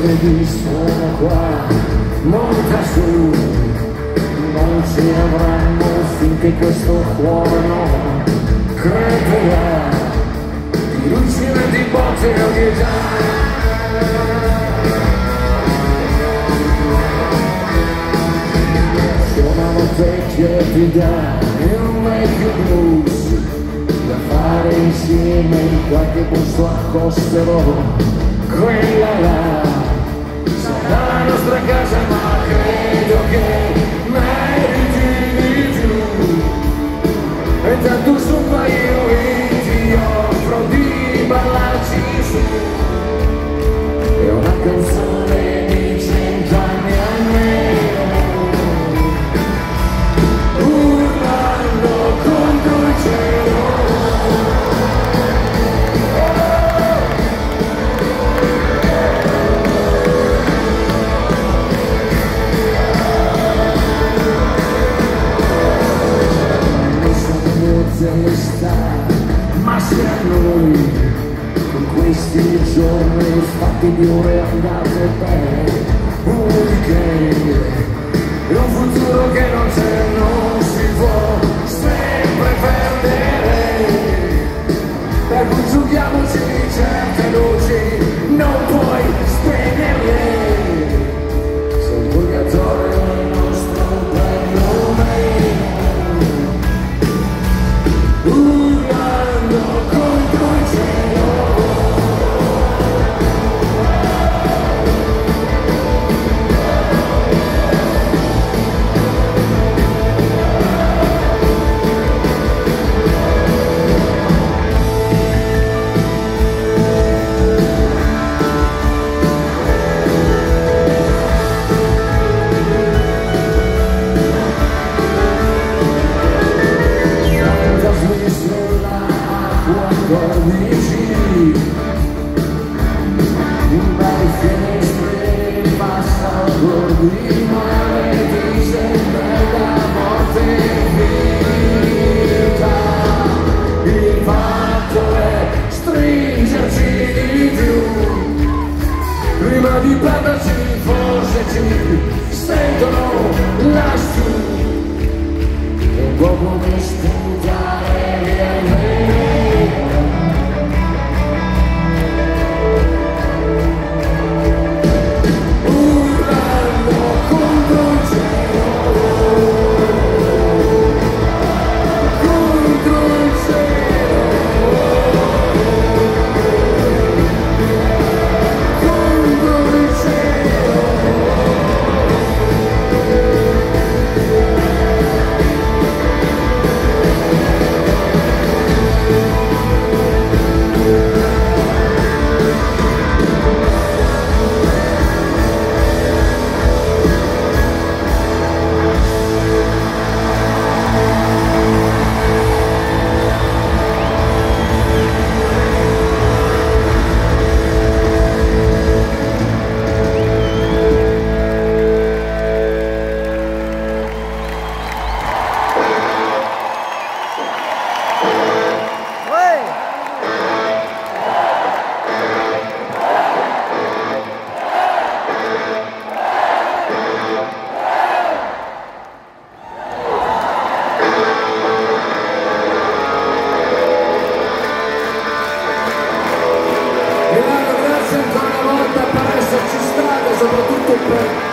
vedi sono qua, monta su, non ci avranno finché questo cuore non creperà, lucina di botte ogni giorno. Suonano vecchie epidà e un vecchio blues, da fare insieme in qualche posto accosterò, credo. questi giorni fatti di ore andate bene un weekend e un futuro che non c'è non si può Thank you.